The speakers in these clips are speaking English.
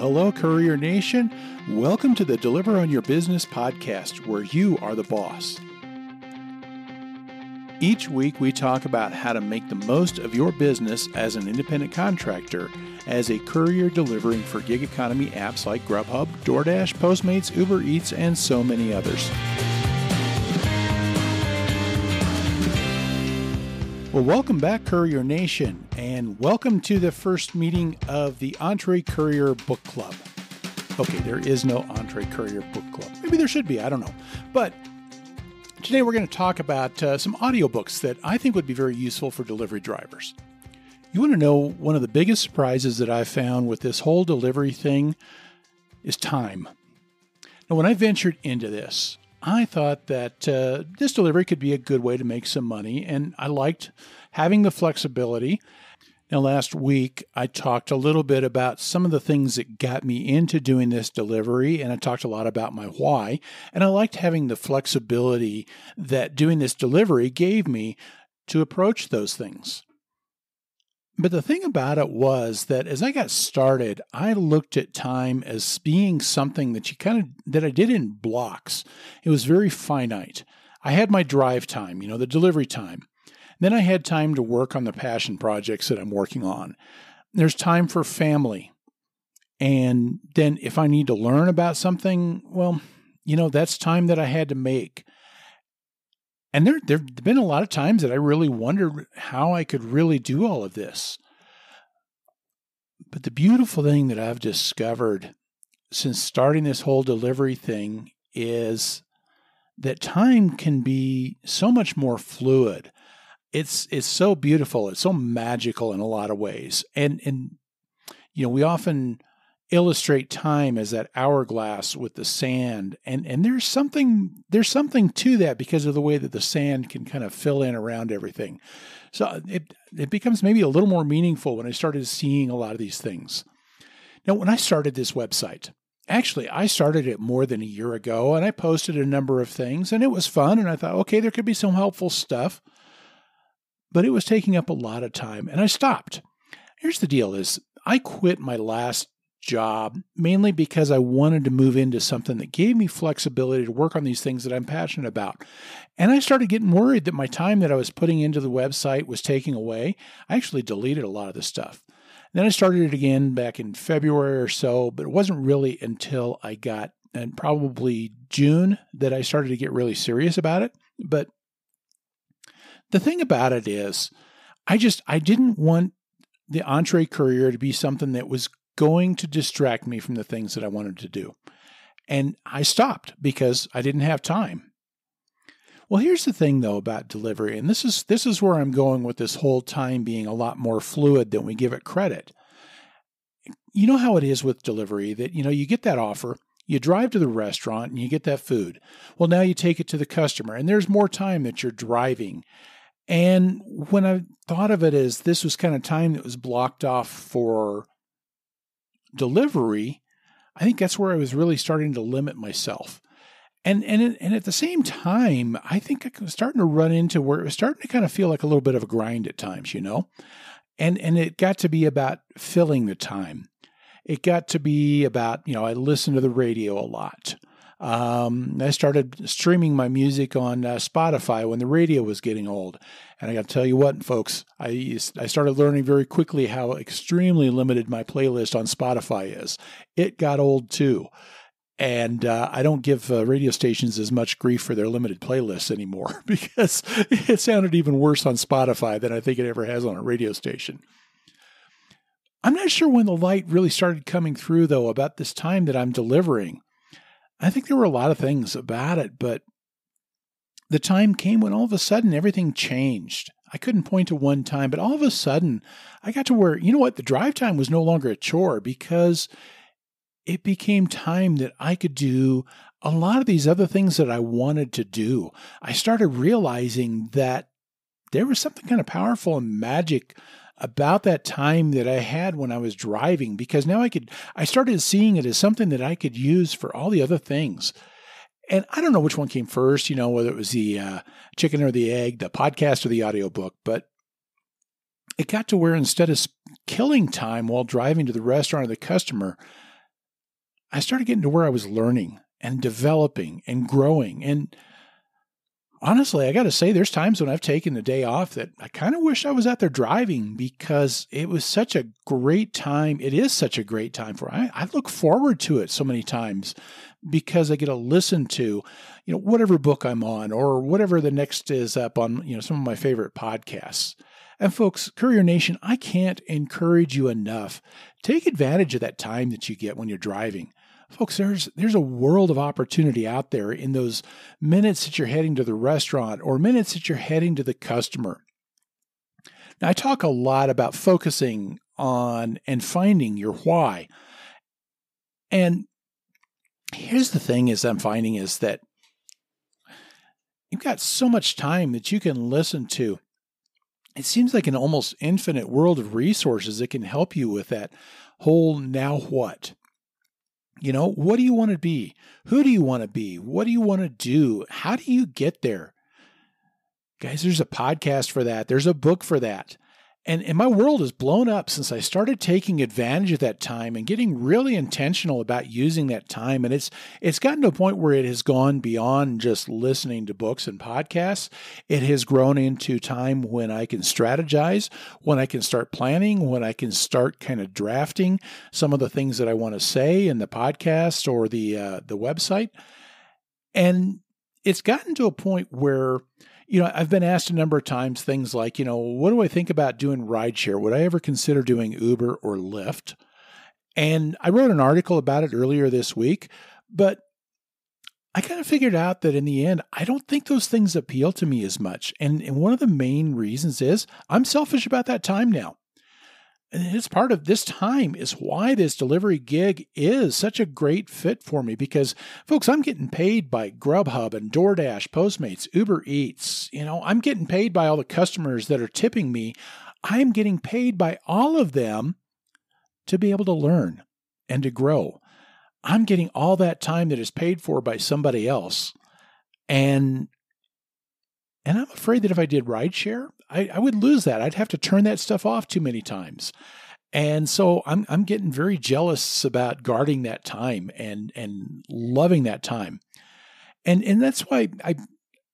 hello, Courier Nation. Welcome to the Deliver on Your Business podcast, where you are the boss. Each week, we talk about how to make the most of your business as an independent contractor, as a courier delivering for gig economy apps like Grubhub, DoorDash, Postmates, Uber Eats, and so many others. Well, welcome back, Courier Nation, and welcome to the first meeting of the Entre Courier Book Club. Okay, there is no Entre Courier Book Club. Maybe there should be, I don't know. But today we're going to talk about uh, some audiobooks that I think would be very useful for delivery drivers. You want to know one of the biggest surprises that I've found with this whole delivery thing is time. Now, when I ventured into this, I thought that uh, this delivery could be a good way to make some money, and I liked having the flexibility. Now, last week, I talked a little bit about some of the things that got me into doing this delivery, and I talked a lot about my why. And I liked having the flexibility that doing this delivery gave me to approach those things. But the thing about it was that as I got started, I looked at time as being something that you kind of that I did in blocks. It was very finite. I had my drive time, you know, the delivery time. Then I had time to work on the passion projects that I'm working on. There's time for family. And then if I need to learn about something, well, you know, that's time that I had to make. And there there've been a lot of times that I really wondered how I could really do all of this. But the beautiful thing that I've discovered since starting this whole delivery thing is that time can be so much more fluid. It's it's so beautiful, it's so magical in a lot of ways. And and you know, we often illustrate time as that hourglass with the sand. And and there's something there's something to that because of the way that the sand can kind of fill in around everything. So uh, it it becomes maybe a little more meaningful when i started seeing a lot of these things. Now when i started this website actually i started it more than a year ago and i posted a number of things and it was fun and i thought okay there could be some helpful stuff. But it was taking up a lot of time and i stopped. Here's the deal is i quit my last job mainly because I wanted to move into something that gave me flexibility to work on these things that I'm passionate about. And I started getting worried that my time that I was putting into the website was taking away. I actually deleted a lot of the stuff. Then I started it again back in February or so, but it wasn't really until I got and probably June that I started to get really serious about it. But the thing about it is, I just I didn't want the Entre Courier to be something that was going to distract me from the things that I wanted to do. And I stopped because I didn't have time. Well, here's the thing though about delivery, and this is this is where I'm going with this whole time being a lot more fluid than we give it credit. You know how it is with delivery that you know you get that offer, you drive to the restaurant and you get that food. Well, now you take it to the customer and there's more time that you're driving. And when I thought of it as this was kind of time that was blocked off for delivery, I think that's where I was really starting to limit myself. And and and at the same time, I think I was starting to run into where it was starting to kind of feel like a little bit of a grind at times, you know. And and it got to be about filling the time. It got to be about, you know, I listened to the radio a lot. Um, I started streaming my music on uh, Spotify when the radio was getting old. And I got to tell you what, folks, I, I started learning very quickly how extremely limited my playlist on Spotify is. It got old too. And uh, I don't give uh, radio stations as much grief for their limited playlists anymore because it sounded even worse on Spotify than I think it ever has on a radio station. I'm not sure when the light really started coming through, though, about this time that I'm delivering. I think there were a lot of things about it, but the time came when all of a sudden everything changed. I couldn't point to one time, but all of a sudden I got to where, you know what, the drive time was no longer a chore because it became time that I could do a lot of these other things that I wanted to do. I started realizing that there was something kind of powerful and magic about that time that I had when I was driving because now I could, I started seeing it as something that I could use for all the other things. And I don't know which one came first, you know, whether it was the uh, chicken or the egg, the podcast or the audiobook, but it got to where instead of killing time while driving to the restaurant or the customer, I started getting to where I was learning and developing and growing. And honestly, I got to say, there's times when I've taken the day off that I kind of wish I was out there driving because it was such a great time. It is such a great time for I, I look forward to it so many times because I get to listen to, you know, whatever book I'm on or whatever the next is up on, you know, some of my favorite podcasts. And folks, Courier Nation, I can't encourage you enough. Take advantage of that time that you get when you're driving. Folks, there's there's a world of opportunity out there in those minutes that you're heading to the restaurant or minutes that you're heading to the customer. Now, I talk a lot about focusing on and finding your why. And here's the thing is I'm finding is that you've got so much time that you can listen to. It seems like an almost infinite world of resources that can help you with that whole now what. You know, what do you want to be? Who do you want to be? What do you want to do? How do you get there? Guys, there's a podcast for that. There's a book for that. And, and my world has blown up since I started taking advantage of that time and getting really intentional about using that time. And it's it's gotten to a point where it has gone beyond just listening to books and podcasts. It has grown into time when I can strategize, when I can start planning, when I can start kind of drafting some of the things that I want to say in the podcast or the uh, the website. And it's gotten to a point where you know, I've been asked a number of times things like, you know, what do I think about doing rideshare? Would I ever consider doing Uber or Lyft? And I wrote an article about it earlier this week, but I kind of figured out that in the end, I don't think those things appeal to me as much. And, and one of the main reasons is I'm selfish about that time now. And it's part of this time is why this delivery gig is such a great fit for me because folks, I'm getting paid by Grubhub and DoorDash, Postmates, Uber Eats. You know, I'm getting paid by all the customers that are tipping me. I'm getting paid by all of them to be able to learn and to grow. I'm getting all that time that is paid for by somebody else. And and I'm afraid that if I did rideshare, I, I would lose that. I'd have to turn that stuff off too many times. And so I'm I'm getting very jealous about guarding that time and and loving that time. And and that's why I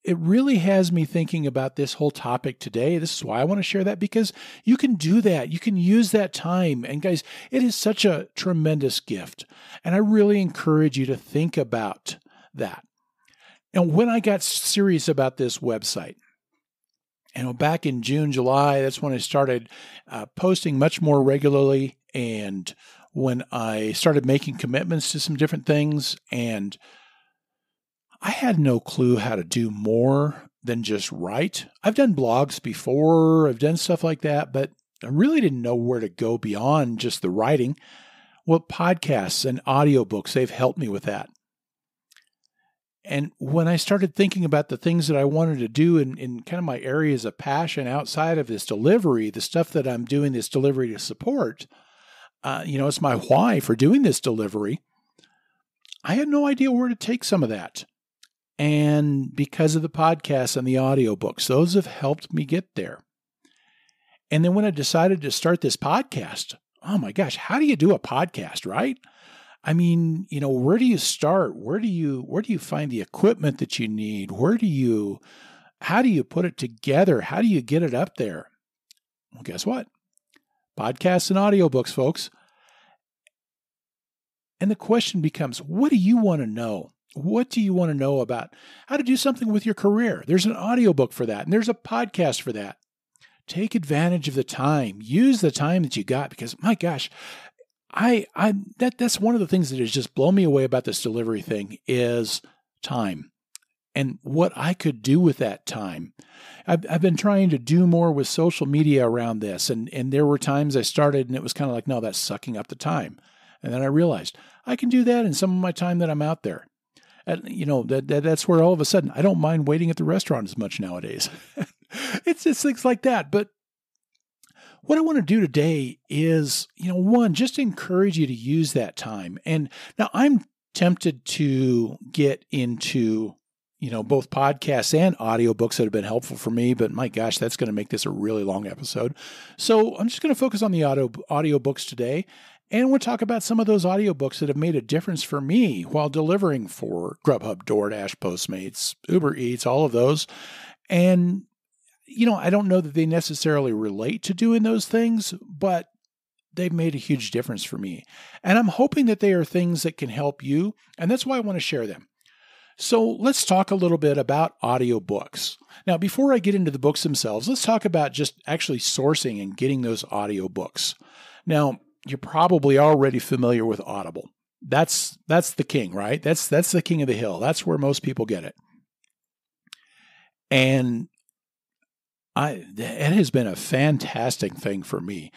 it really has me thinking about this whole topic today. This is why I want to share that because you can do that. You can use that time. And guys, it is such a tremendous gift. And I really encourage you to think about that. And when I got serious about this website, know, back in June, July, that's when I started uh, posting much more regularly. And when I started making commitments to some different things, and I had no clue how to do more than just write. I've done blogs before, I've done stuff like that, but I really didn't know where to go beyond just the writing. Well, podcasts and audiobooks, they've helped me with that. And when I started thinking about the things that I wanted to do in, in kind of my areas of passion outside of this delivery, the stuff that I'm doing this delivery to support, uh, you know, it's my why for doing this delivery. I had no idea where to take some of that. And because of the podcasts and the audiobooks, those have helped me get there. And then when I decided to start this podcast, oh my gosh, how do you do a podcast, right? I mean, you know, where do you start? Where do you where do you find the equipment that you need? Where do you how do you put it together? How do you get it up there? Well, guess what? Podcasts and audiobooks, folks. And the question becomes, what do you want to know? What do you want to know about how to do something with your career? There's an audiobook for that, and there's a podcast for that. Take advantage of the time. Use the time that you got because my gosh, I I that that's one of the things that has just blown me away about this delivery thing is time and what I could do with that time. I've, I've been trying to do more with social media around this, and and there were times I started and it was kind of like, no, that's sucking up the time, and then I realized I can do that in some of my time that I'm out there. And, you know that, that that's where all of a sudden I don't mind waiting at the restaurant as much nowadays. it's just things like that, but what I want to do today is, you know, one, just encourage you to use that time. And now I'm tempted to get into, you know, both podcasts and audiobooks that have been helpful for me, but my gosh, that's going to make this a really long episode. So I'm just going to focus on the audio audiobooks today. And we'll talk about some of those audiobooks that have made a difference for me while delivering for Grubhub, DoorDash, Postmates, Uber Eats, all of those. And, you know, I don't know that they necessarily relate to doing those things, but they've made a huge difference for me. And I'm hoping that they are things that can help you. And that's why I want to share them. So let's talk a little bit about audiobooks. Now, before I get into the books themselves, let's talk about just actually sourcing and getting those audiobooks. Now, you're probably already familiar with Audible. That's that's the king, right? That's that's the king of the hill. That's where most people get it. And I it has been a fantastic thing for me.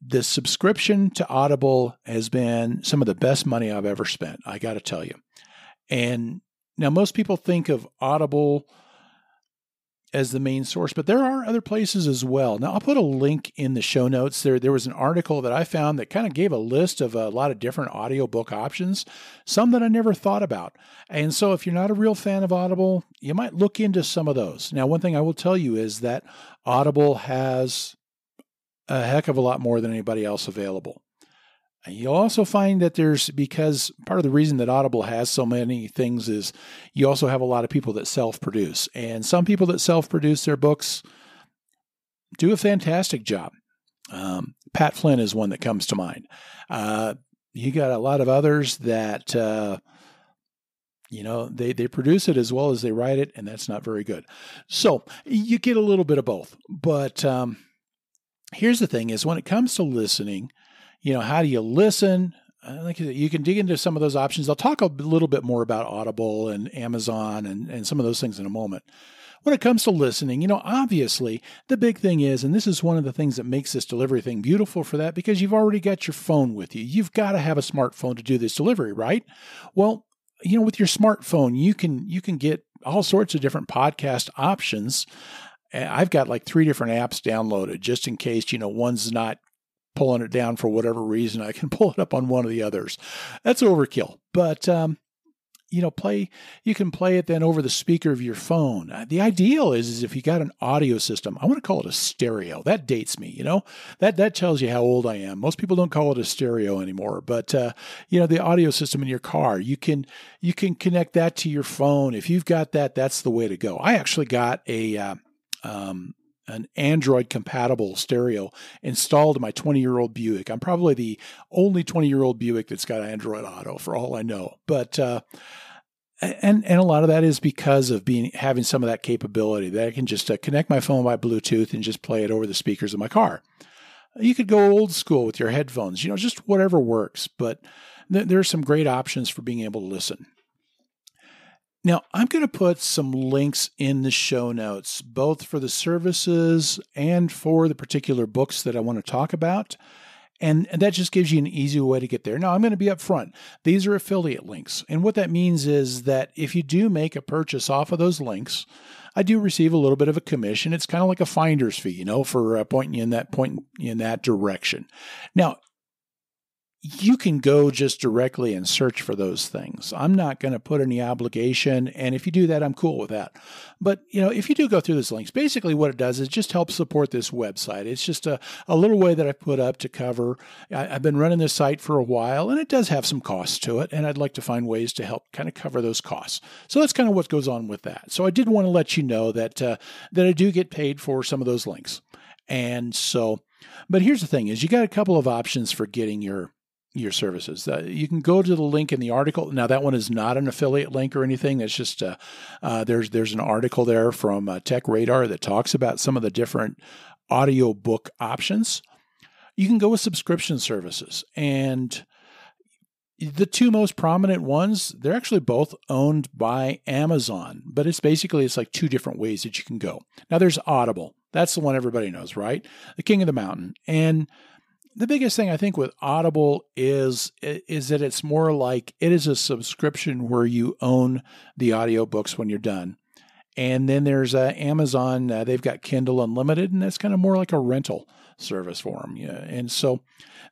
The subscription to Audible has been some of the best money I've ever spent. I got to tell you. And now most people think of Audible as the main source, but there are other places as well. Now, I'll put a link in the show notes. There, there was an article that I found that kind of gave a list of a lot of different audiobook options, some that I never thought about. And so, if you're not a real fan of Audible, you might look into some of those. Now, one thing I will tell you is that Audible has a heck of a lot more than anybody else available. You'll also find that there's because part of the reason that Audible has so many things is you also have a lot of people that self produce. And some people that self produce their books do a fantastic job. Um, Pat Flynn is one that comes to mind. Uh, you got a lot of others that, uh, you know, they, they produce it as well as they write it, and that's not very good. So you get a little bit of both. But um, here's the thing is when it comes to listening, you know, how do you listen? Uh, like you can dig into some of those options. I'll talk a little bit more about Audible and Amazon and, and some of those things in a moment. When it comes to listening, you know, obviously the big thing is, and this is one of the things that makes this delivery thing beautiful for that, because you've already got your phone with you. You've got to have a smartphone to do this delivery, right? Well, you know, with your smartphone, you can you can get all sorts of different podcast options. I've got like three different apps downloaded just in case, you know, one's not pulling it down for whatever reason, I can pull it up on one of the others. That's overkill. But um, you know, play you can play it then over the speaker of your phone. Uh, the ideal is is if you got an audio system. I want to call it a stereo. That dates me, you know. That that tells you how old I am. Most people don't call it a stereo anymore, but uh, you know, the audio system in your car, you can you can connect that to your phone. If you've got that, that's the way to go. I actually got a uh, um, an Android compatible stereo installed in my 20 year old Buick. I'm probably the only 20 year old Buick that's got Android Auto, for all I know. But uh, and and a lot of that is because of being having some of that capability that I can just uh, connect my phone by Bluetooth and just play it over the speakers of my car. You could go old school with your headphones, you know, just whatever works. But th- there are some great options for being able to listen. Now, I'm going to put some links in the show notes, both for the services and for the particular books that I want to talk about. And, and that just gives you an easy way to get there. Now, I'm going to be upfront. These are affiliate links. And what that means is that if you do make a purchase off of those links, I do receive a little bit of a commission. It's kind of like a finder's fee, you know, for uh, pointing you in that point in that direction. Now, you can go just directly and search for those things. I'm not going to put any obligation. And if you do that, I'm cool with that. But, you know, if you do go through those links, basically what it does is just help support this website. It's just a, a little way that I put up to cover. I, have been running this site for a while and it does have some costs to it. And I'd like to find ways to help kind of cover those costs. So that's kind of what goes on with that. So I did want to let you know that, uh, that I do get paid for some of those links. And so, but here's the thing is you got a couple of options for getting your your services. Uh, you can go to the link in the article. Now that one is not an affiliate link or anything. It's just uh, uh, there's there's an article there from uh, Tech Radar that talks about some of the different audio book options. You can go with subscription services and the two most prominent ones they're actually both owned by amazon but it's basically it's like two different ways that you can go now there's audible that's the one everybody knows right the king of the mountain and the biggest thing I think with Audible is is that it's more like it is a subscription where you own the audiobooks when you're done. And then there's uh, Amazon, uh, they've got Kindle Unlimited, and that's kind of more like a rental service for them. Yeah. And so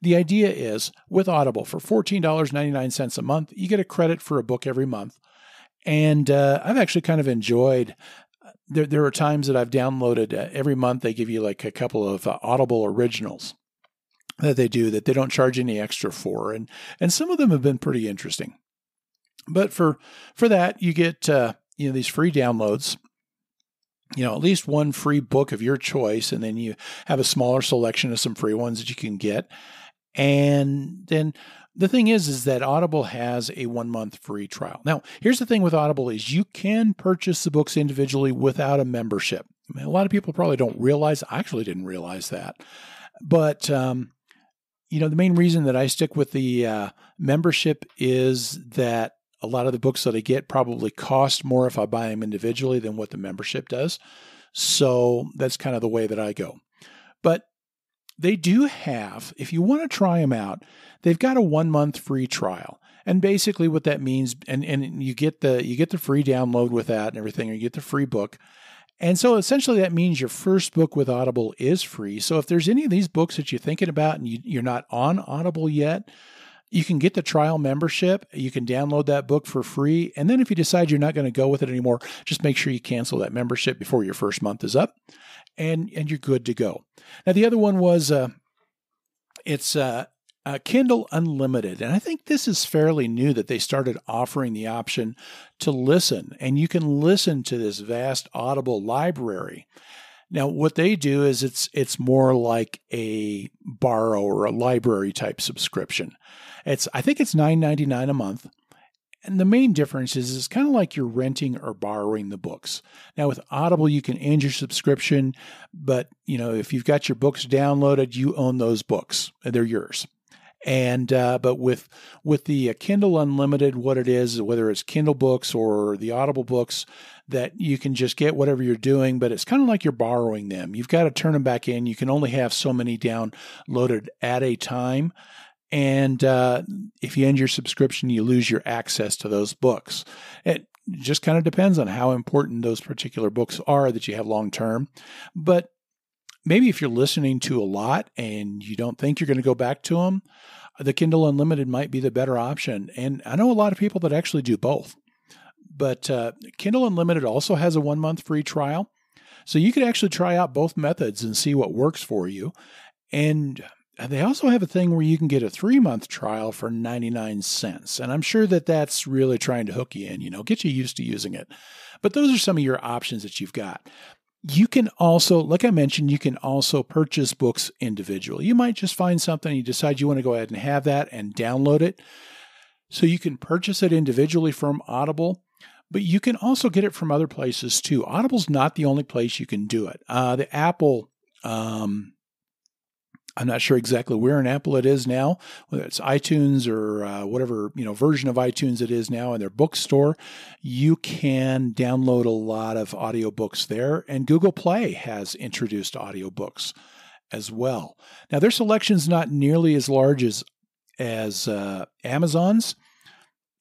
the idea is with Audible, for $14.99 a month, you get a credit for a book every month. And uh, I've actually kind of enjoyed uh, there, there are times that I've downloaded uh, every month, they give you like a couple of uh, Audible originals that they do that they don't charge any extra for, and and some of them have been pretty interesting. But for for that, you get uh, you know these free downloads. You know, at least one free book of your choice, and then you have a smaller selection of some free ones that you can get. And then the thing is, is that Audible has a one month free trial. Now, here's the thing with Audible is you can purchase the books individually without a membership. I mean, a lot of people probably don't realize. I actually didn't realize that, but um, you know, the main reason that I stick with the uh, membership is that a lot of the books that I get probably cost more if I buy them individually than what the membership does. So that's kind of the way that I go. But they do have, if you want to try them out, they've got a one month free trial. And basically what that means, and, and you get the you get the free download with that and everything, or you get the free book. And so essentially that means your first book with Audible is free. So if there's any of these books that you're thinking about and you, you're not on Audible yet, you can get the trial membership. You can download that book for free. And then if you decide you're not going to go with it anymore, just make sure you cancel that membership before your first month is up and, and you're good to go. Now, the other one was uh, it's uh, uh, Kindle Unlimited. And I think this is fairly new that they started offering the option to listen. And you can listen to this vast Audible library. Now, what they do is it's it's more like a borrow or a library type subscription. It's I think it's nine ninety nine a month. And the main difference is it's kind of like you're renting or borrowing the books. Now with Audible you can end your subscription, but you know if you've got your books downloaded, you own those books. And they're yours. And uh, but with with the uh, Kindle Unlimited, what it is, whether it's Kindle books or the Audible books, that you can just get whatever you're doing, but it's kind of like you're borrowing them. You've got to turn them back in. You can only have so many downloaded at a time. And uh, if you end your subscription, you lose your access to those books. It just kind of depends on how important those particular books are that you have long term. But maybe if you're listening to a lot and you don't think you're going to go back to them, the Kindle Unlimited might be the better option. And I know a lot of people that actually do both. But uh, Kindle Unlimited also has a one month free trial. So you could actually try out both methods and see what works for you. And they also have a thing where you can get a three month trial for 99 cents. And I'm sure that that's really trying to hook you in, you know, get you used to using it. But those are some of your options that you've got. You can also, like I mentioned, you can also purchase books individually. You might just find something, you decide you want to go ahead and have that and download it. So you can purchase it individually from Audible, but you can also get it from other places too. Audible's not the only place you can do it. Uh, the Apple um, I'm not sure exactly where in Apple it is now, whether it's iTunes or uh, whatever you know version of iTunes it is now in their bookstore. You can download a lot of audiobooks there, and Google Play has introduced audiobooks as well. Now their selection's not nearly as large as as uh, Amazon's,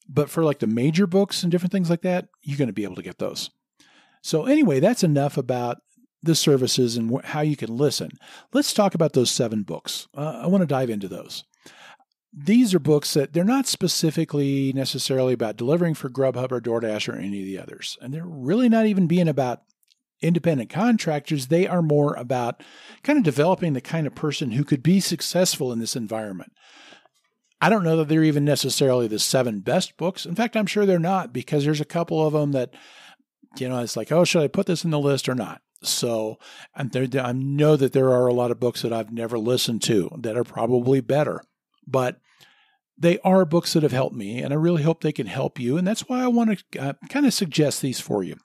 but for like the major books and different things like that, you're going to be able to get those. So anyway, that's enough about the services and how you can listen. Let's talk about those seven books. Uh, I want to dive into those. These are books that they're not specifically necessarily about delivering for Grubhub or DoorDash or any of the others. And they're really not even being about independent contractors. They are more about kind of developing the kind of person who could be successful in this environment. I don't know that they're even necessarily the seven best books. In fact, I'm sure they're not because there's a couple of them that, you know, it's like, oh, should I put this in the list or not? So, and there, I know that there are a lot of books that I've never listened to that are probably better, but they are books that have helped me, and I really hope they can help you. And that's why I want to uh, kind of suggest these for you.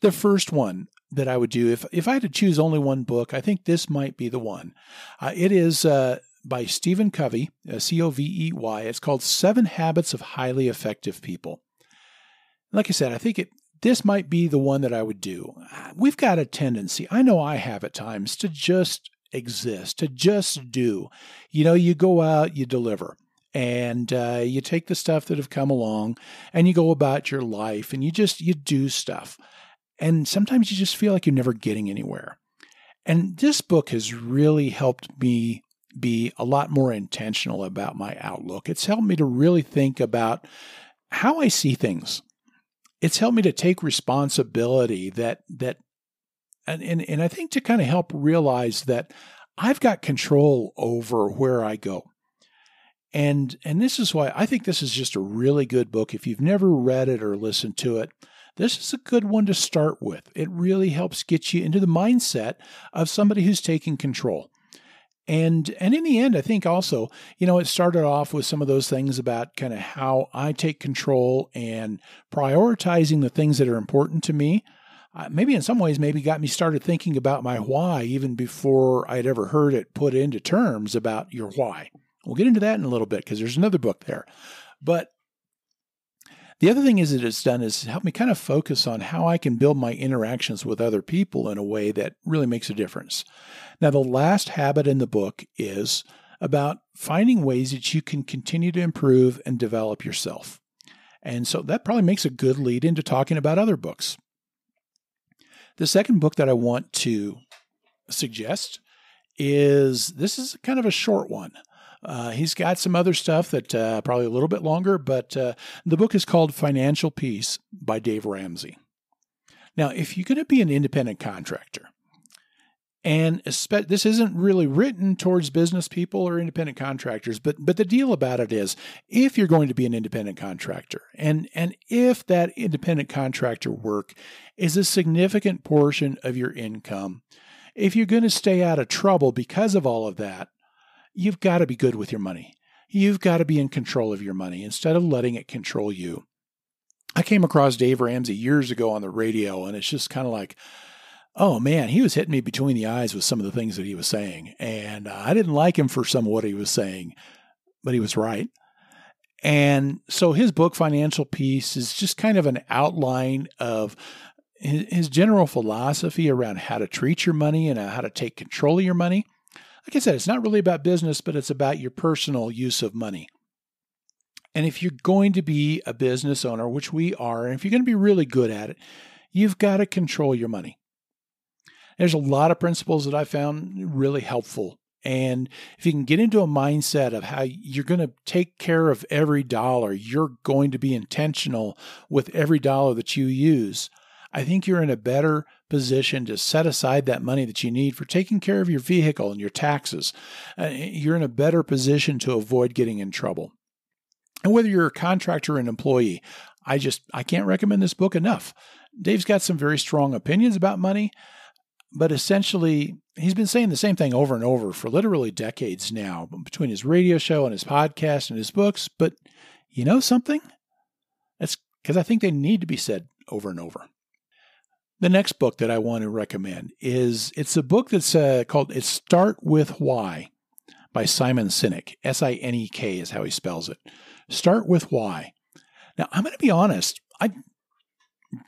The first one that I would do, if if I had to choose only one book, I think this might be the one. Uh, it is uh, by Stephen Covey, uh, C O V E Y. It's called Seven Habits of Highly Effective People. Like I said, I think it this might be the one that I would do. We've got a tendency, I know I have at times, to just exist, to just do. You know, you go out, you deliver, and uh, you take the stuff that have come along and you go about your life and you just, you do stuff. And sometimes you just feel like you're never getting anywhere. And this book has really helped me be a lot more intentional about my outlook. It's helped me to really think about how I see things it's helped me to take responsibility that that and, and, and I think to kind of help realize that I've got control over where I go. And and this is why I think this is just a really good book. If you've never read it or listened to it, this is a good one to start with. It really helps get you into the mindset of somebody who's taking control. And and in the end, I think also, you know, it started off with some of those things about kind of how I take control and prioritizing the things that are important to me. Uh, maybe in some ways, maybe got me started thinking about my why even before I'd ever heard it put into terms about your why. We'll get into that in a little bit because there's another book there. But the other thing is that it's done is help me kind of focus on how I can build my interactions with other people in a way that really makes a difference. Now, the last habit in the book is about finding ways that you can continue to improve and develop yourself. And so that probably makes a good lead into talking about other books. The second book that I want to suggest is this is kind of a short one. Uh, he's got some other stuff that uh, probably a little bit longer, but uh, the book is called Financial Peace by Dave Ramsey. Now, if you're going to be an independent contractor, and this isn't really written towards business people or independent contractors, but but the deal about it is, if you're going to be an independent contractor, and and if that independent contractor work is a significant portion of your income, if you're going to stay out of trouble because of all of that, you've got to be good with your money. You've got to be in control of your money instead of letting it control you. I came across Dave Ramsey years ago on the radio, and it's just kind of like, oh man, he was hitting me between the eyes with some of the things that he was saying. And uh, I didn't like him for some of what he was saying, but he was right. And so his book, Financial Peace, is just kind of an outline of his general philosophy around how to treat your money and how to take control of your money like I said, it's not really about business, but it's about your personal use of money. And if you're going to be a business owner, which we are, and if you're going to be really good at it, you've got to control your money. There's a lot of principles that I found really helpful. And if you can get into a mindset of how you're going to take care of every dollar, you're going to be intentional with every dollar that you use, I think you're in a better position to set aside that money that you need for taking care of your vehicle and your taxes. Uh, you're in a better position to avoid getting in trouble. And whether you're a contractor or an employee, I just I can't recommend this book enough. Dave's got some very strong opinions about money, but essentially he's been saying the same thing over and over for literally decades now between his radio show and his podcast and his books, but you know something? That's because I think they need to be said over and over. The next book that I want to recommend is it's a book that's uh, called "It Start with Why" by Simon Sinek. S I N E K is how he spells it. Start with why. Now I'm going to be honest. I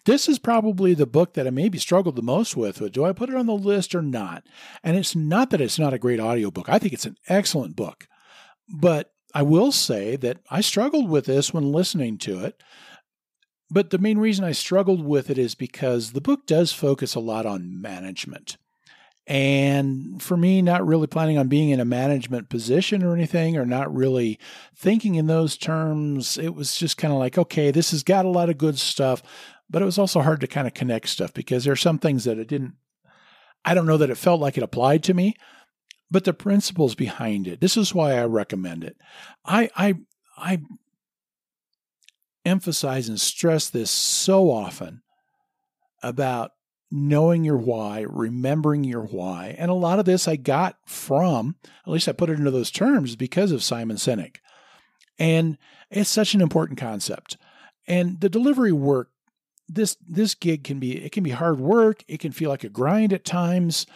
this is probably the book that I maybe struggled the most with. Do I put it on the list or not? And it's not that it's not a great audiobook. I think it's an excellent book. But I will say that I struggled with this when listening to it. But the main reason I struggled with it is because the book does focus a lot on management. And for me, not really planning on being in a management position or anything, or not really thinking in those terms, it was just kind of like, okay, this has got a lot of good stuff. But it was also hard to kind of connect stuff because there are some things that it didn't, I don't know that it felt like it applied to me, but the principles behind it, this is why I recommend it. I, I, I emphasize and stress this so often about knowing your why, remembering your why. And a lot of this I got from, at least I put it into those terms because of Simon Sinek. And it's such an important concept. And the delivery work, this this gig can be it can be hard work. It can feel like a grind at times.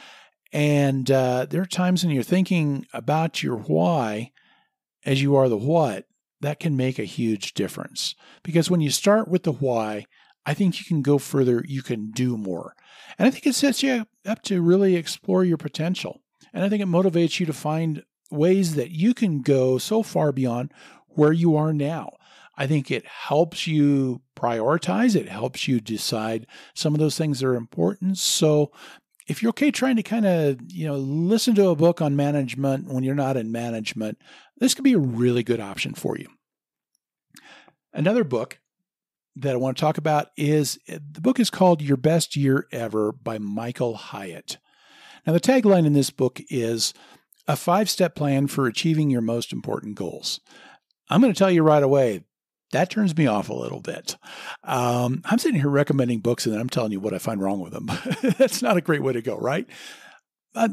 And uh, there are times when you're thinking about your why as you are the what that can make a huge difference. Because when you start with the why, I think you can go further, you can do more. And I think it sets you up to really explore your potential. And I think it motivates you to find ways that you can go so far beyond where you are now. I think it helps you prioritize, it helps you decide some of those things that are important. So if you're okay trying to kind of, you know, listen to a book on management when you're not in management, this could be a really good option for you. Another book that I want to talk about is the book is called Your Best Year Ever by Michael Hyatt. Now, the tagline in this book is a five step plan for achieving your most important goals. I'm going to tell you right away, that turns me off a little bit. Um, I'm sitting here recommending books and I'm telling you what I find wrong with them. That's not a great way to go, right? Uh,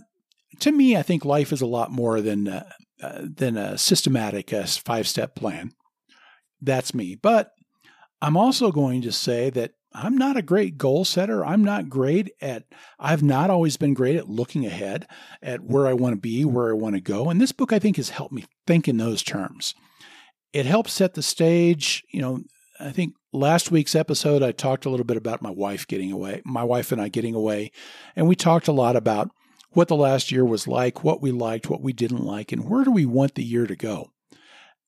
to me, I think life is a lot more than uh, uh, than a systematic uh, five step plan. That's me. But I'm also going to say that I'm not a great goal setter. I'm not great at, I've not always been great at looking ahead at where I want to be, where I want to go. And this book, I think, has helped me think in those terms. It helps set the stage. You know, I think last week's episode, I talked a little bit about my wife getting away, my wife and I getting away. And we talked a lot about what the last year was like, what we liked, what we didn't like, and where do we want the year to go.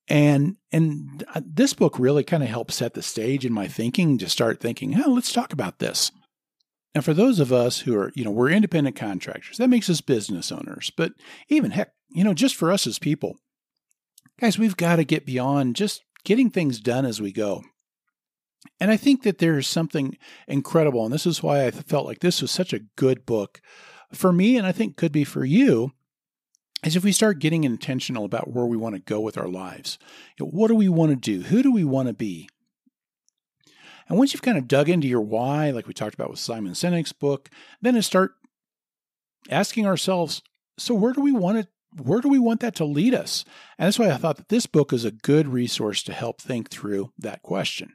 And and this book really kind of helped set the stage in my thinking to start thinking, oh, let's talk about this. And for those of us who are, you know, we're independent contractors, that makes us business owners. But even heck, you know, just for us as people, guys, we've got to get beyond just getting things done as we go. And I think that there's something incredible. And this is why I felt like this was such a good book for me, and I think could be for you, is if we start getting intentional about where we want to go with our lives. You know, what do we want to do? Who do we want to be? And once you've kind of dug into your why, like we talked about with Simon Sinek's book, then to start asking ourselves, so where do we want it? Where do we want that to lead us? And that's why I thought that this book is a good resource to help think through that question.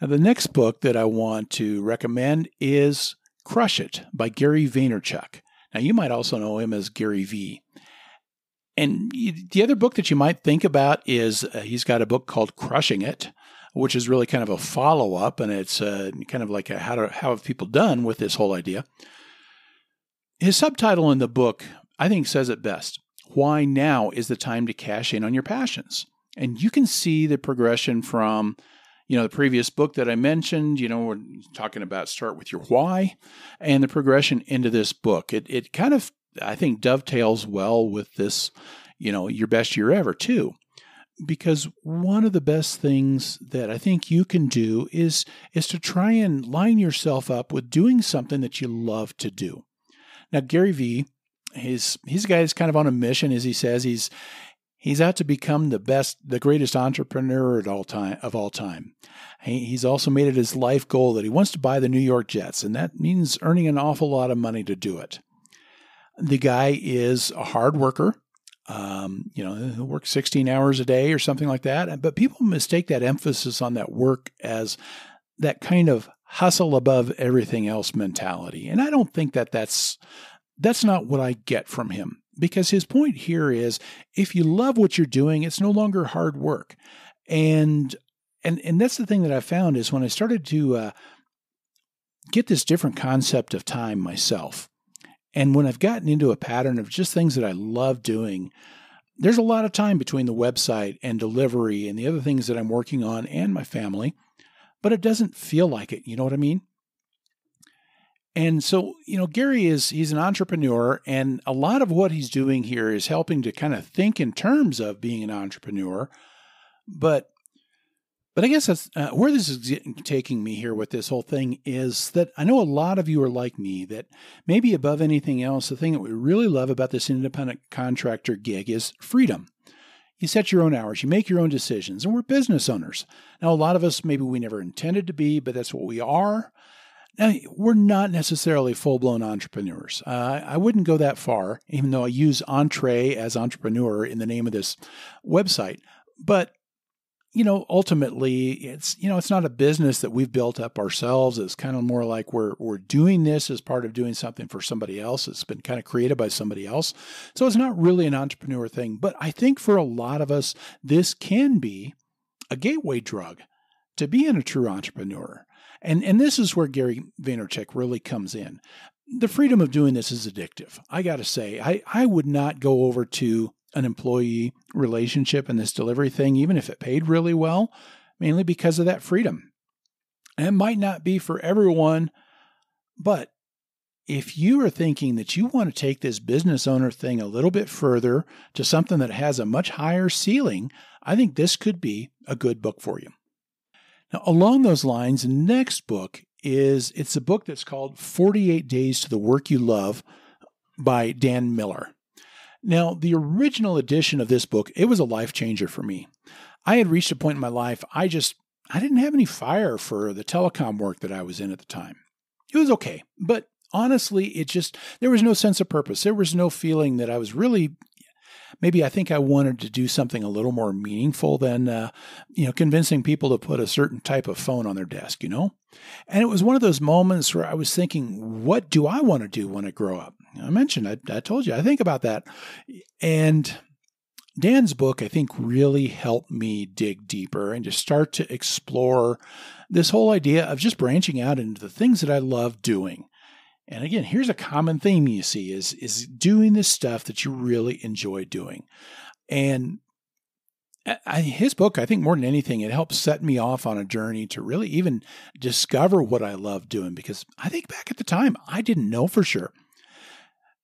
Now, the next book that I want to recommend is Crush It by Gary Vaynerchuk. Now, you might also know him as Gary Vee. And the other book that you might think about is uh, he's got a book called Crushing It, which is really kind of a follow up, and it's uh, kind of like a, how, to, how have people done with this whole idea. His subtitle in the book, I think, says it best Why Now is the Time to Cash In on Your Passions. And you can see the progression from you know, the previous book that I mentioned, you know, we're talking about start with your why and the progression into this book. It, it kind of, I think, dovetails well with this, you know, your best year ever, too. Because one of the best things that I think you can do is is to try and line yourself up with doing something that you love to do. Now, Gary Vee, he's he's a guy that's kind of on a mission, as he says. He's He's out to become the best, the greatest entrepreneur at all time of all time. He, he's also made it his life goal that he wants to buy the New York Jets, and that means earning an awful lot of money to do it. The guy is a hard worker. Um, you know, he'll work 16 hours a day or something like that. But people mistake that emphasis on that work as that kind of hustle above everything else mentality. And I don't think that that's that's not what I get from him because his point here is if you love what you're doing, it's no longer hard work. And and and that's the thing that I found is when I started to uh, get this different concept of time myself, and when I've gotten into a pattern of just things that I love doing, there's a lot of time between the website and delivery and the other things that I'm working on and my family, but it doesn't feel like it. You know what I mean? And so, you know, Gary is he's an entrepreneur and a lot of what he's doing here is helping to kind of think in terms of being an entrepreneur. But but I guess that's uh, where this is taking me here with this whole thing is that I know a lot of you are like me that maybe above anything else, the thing that we really love about this independent contractor gig is freedom. You set your own hours, you make your own decisions, and we're business owners. Now, a lot of us, maybe we never intended to be, but that's what we are. Now, we're not necessarily full blown entrepreneurs. Uh, I wouldn't go that far, even though I use Entre as entrepreneur in the name of this website. But you know, ultimately, it's you know, it's not a business that we've built up ourselves. It's kind of more like we're we're doing this as part of doing something for somebody else. It's been kind of created by somebody else, so it's not really an entrepreneur thing. But I think for a lot of us, this can be a gateway drug to being a true entrepreneur. And, and this is where Gary Vaynerchuk really comes in. The freedom of doing this is addictive. I got to say, I, I would not go over to an employee relationship in this delivery thing, even if it paid really well, mainly because of that freedom. And it might not be for everyone, but if you are thinking that you want to take this business owner thing a little bit further to something that has a much higher ceiling, I think this could be a good book for you. Now, along those lines, next book is it's a book that's called 48 Days to the Work You Love by Dan Miller. Now, the original edition of this book, it was a life changer for me. I had reached a point in my life I just I didn't have any fire for the telecom work that I was in at the time. It was okay, but honestly, it just there was no sense of purpose. There was no feeling that I was really maybe I think I wanted to do something a little more meaningful than, uh, you know, convincing people to put a certain type of phone on their desk, you know? And it was one of those moments where I was thinking, what do I want to do when I grow up? I mentioned, I, I told you, I think about that. And Dan's book, I think, really helped me dig deeper and to start to explore this whole idea of just branching out into the things that I love doing. And again, here's a common theme you see is, is doing this stuff that you really enjoy doing. And I, his book, I think more than anything, it helped set me off on a journey to really even discover what I love doing because I think back at the time, I didn't know for sure.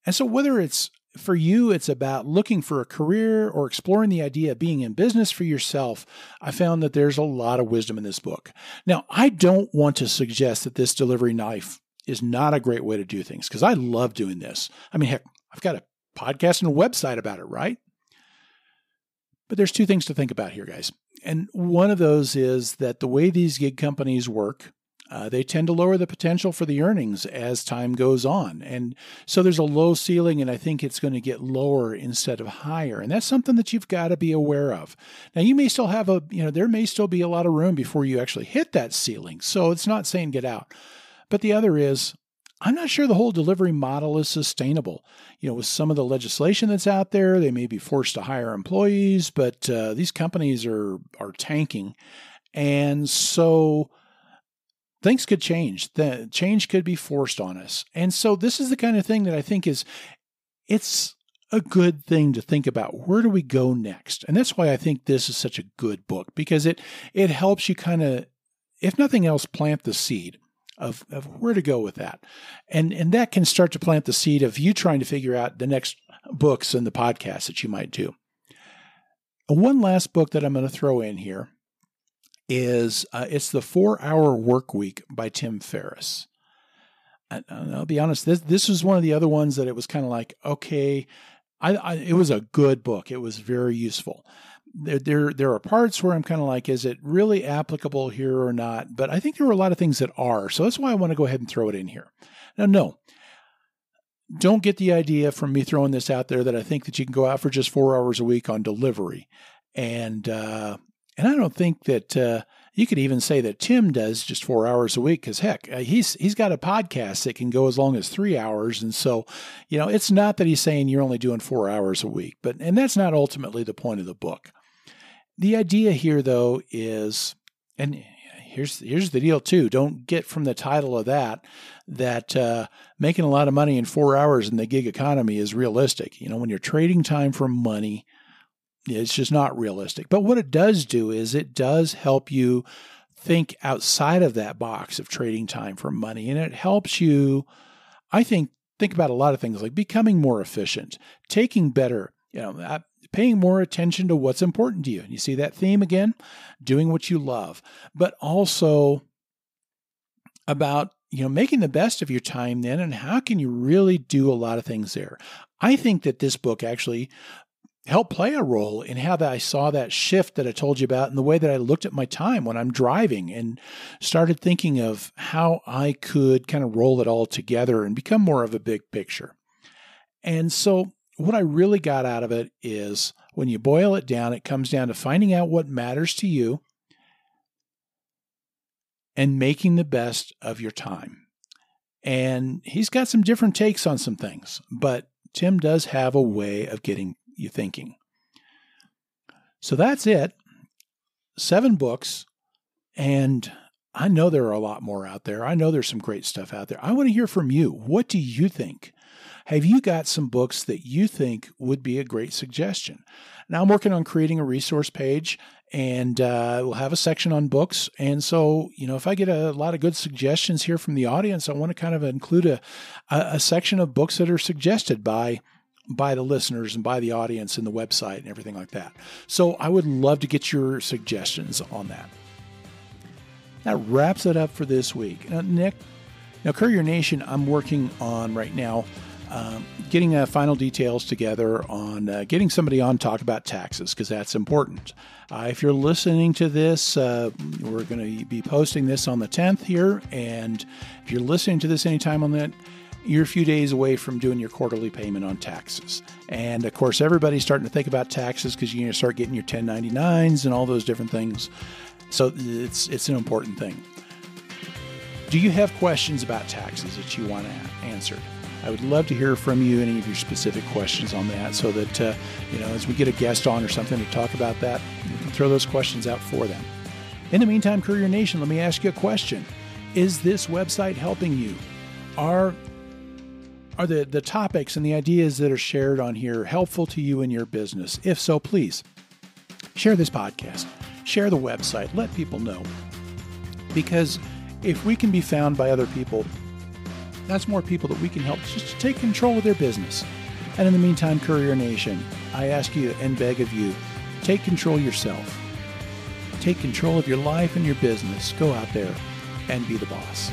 And so, whether it's for you, it's about looking for a career or exploring the idea of being in business for yourself. I found that there's a lot of wisdom in this book. Now, I don't want to suggest that this delivery knife is not a great way to do things because I love doing this. I mean, heck, I've got a podcast and a website about it, right? But there's two things to think about here, guys. And one of those is that the way these gig companies work, uh, they tend to lower the potential for the earnings as time goes on. And so there's a low ceiling, and I think it's going to get lower instead of higher. And that's something that you've got to be aware of. Now, you may still have a, you know, there may still be a lot of room before you actually hit that ceiling. So it's not saying get out. But the other is, I'm not sure the whole delivery model is sustainable. You know, with some of the legislation that's out there, they may be forced to hire employees, but uh, these companies are are tanking, and so things could change. The change could be forced on us, and so this is the kind of thing that I think is it's a good thing to think about. Where do we go next? And that's why I think this is such a good book because it it helps you kind of, if nothing else, plant the seed of, of where to go with that. And, and that can start to plant the seed of you trying to figure out the next books and the podcasts that you might do. One last book that I'm going to throw in here is uh, it's the Four Hour Work Week by Tim Ferriss. And I'll be honest, this this was one of the other ones that it was kind of like, okay, I, I, it was a good book. It was very useful there, there, there are parts where I'm kind of like, is it really applicable here or not? But I think there are a lot of things that are. So that's why I want to go ahead and throw it in here. Now, no, don't get the idea from me throwing this out there that I think that you can go out for just four hours a week on delivery. And, uh, and I don't think that, uh, you could even say that Tim does just four hours a week because heck, uh, he's he's got a podcast that can go as long as three hours, and so you know it's not that he's saying you're only doing four hours a week, but and that's not ultimately the point of the book. The idea here, though, is, and here's here's the deal too. Don't get from the title of that that uh, making a lot of money in four hours in the gig economy is realistic. You know, when you're trading time for money, it's just not realistic. But what it does do is it does help you think outside of that box of trading time for money, and it helps you, I think, think about a lot of things like becoming more efficient, taking better. You know, paying more attention to what's important to you. And you see that theme again? Doing what you love, but also about you know making the best of your time then and how can you really do a lot of things there i think that this book actually helped play a role in how that i saw that shift that i told you about and the way that i looked at my time when i'm driving and started thinking of how i could kind of roll it all together and become more of a big picture and so what I really got out of it is when you boil it down, it comes down to finding out what matters to you and making the best of your time. And he's got some different takes on some things, but Tim does have a way of getting you thinking. So that's it. Seven books. And I know there are a lot more out there. I know there's some great stuff out there. I want to hear from you. What do you think? Have you got some books that you think would be a great suggestion? Now I'm working on creating a resource page and uh, we'll have a section on books. And so, you know, if I get a lot of good suggestions here from the audience, I want to kind of include a, a, section of books that are suggested by by the listeners and by the audience and the website and everything like that. So I would love to get your suggestions on that. That wraps it up for this week. Now, Nick, now Courier Nation, I'm working on right now um, getting uh, final details together on uh, getting somebody on talk about taxes because that's important. Uh, if you're listening to this, uh, we're going to be posting this on the 10th here, and if you're listening to this anytime on that, you're a few days away from doing your quarterly payment on taxes. And of course, everybody's starting to think about taxes because you're going to start getting your 1099s and all those different things. So it's it's an important thing. Do you have questions about taxes that you want answered? I would love to hear from you any of your specific questions on that so that, uh, you know, as we get a guest on or something to talk about that, we can throw those questions out for them. In the meantime, Courier Nation, let me ask you a question. Is this website helping you? Are are the, the topics and the ideas that are shared on here helpful to you in your business? If so, please share this podcast, share the website, let people know. Because if we can be found by other people, that's more people that we can help just to take control of their business. And in the meantime, Courier Nation, I ask you and beg of you, take control yourself. Take control of your life and your business. Go out there and be the boss.